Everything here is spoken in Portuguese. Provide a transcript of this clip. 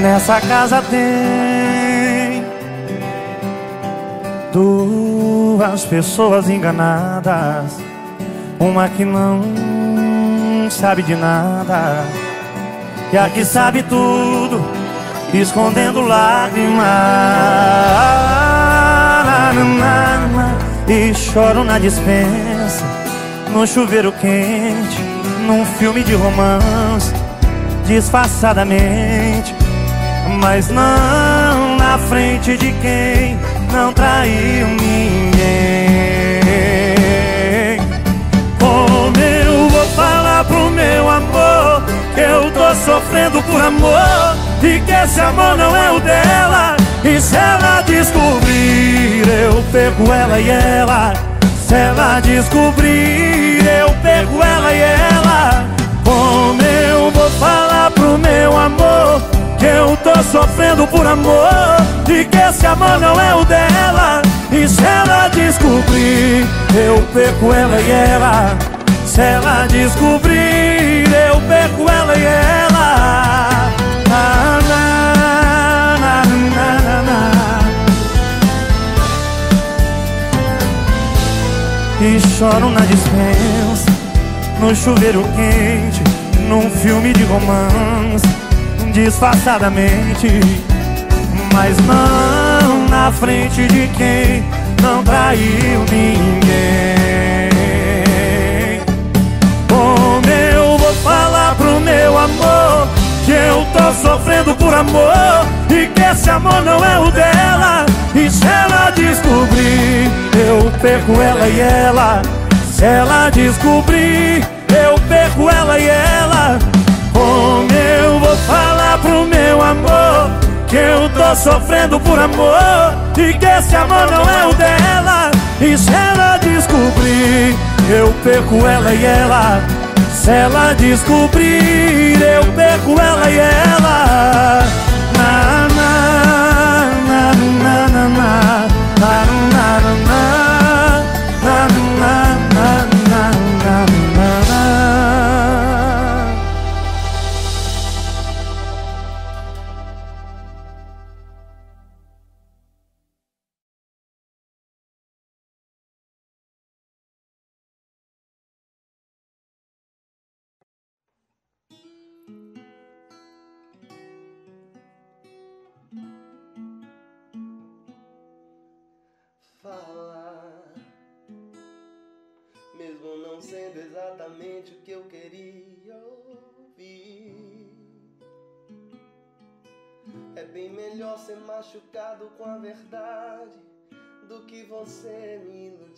Nessa casa tem duas pessoas enganadas, uma que não sabe de nada. E a que sabe tudo, escondendo lágrimas. E choro na dispensa, no chuveiro quente, num filme de romance, disfarçadamente, mas não na frente de quem não traiu ninguém. Como eu vou falar pro meu amor que eu tô sofrendo por amor e que esse amor não é o dela? E se ela descobrir, eu pego ela e ela. Se ela descobrir, eu pego ela e ela. Como eu vou falar pro meu tô sofrendo por amor e que esse amor não é o dela? E se ela descobrir, eu pego ela e ela. Se ela descobrir, eu pego ela e ela. Ah, E choro na dispensa, no chuveiro quente, num filme de romance, disfarçadamente, mas não na frente de quem não traiu ninguém. Como eu vou falar pro meu amor que eu tô sofrendo por amor e que esse amor não é o dela? E se ela descobrir, eu perco ela e ela. Se ela descobrir, eu tô sofrendo por amor e que esse amor não é o dela? E se ela descobrir, eu perco ela e ela. Se ela descobrir, eu perco ela e ela. Mesmo não sendo exatamente o que eu queria ouvir. É bem melhor ser machucado com a verdade do que você me iludir.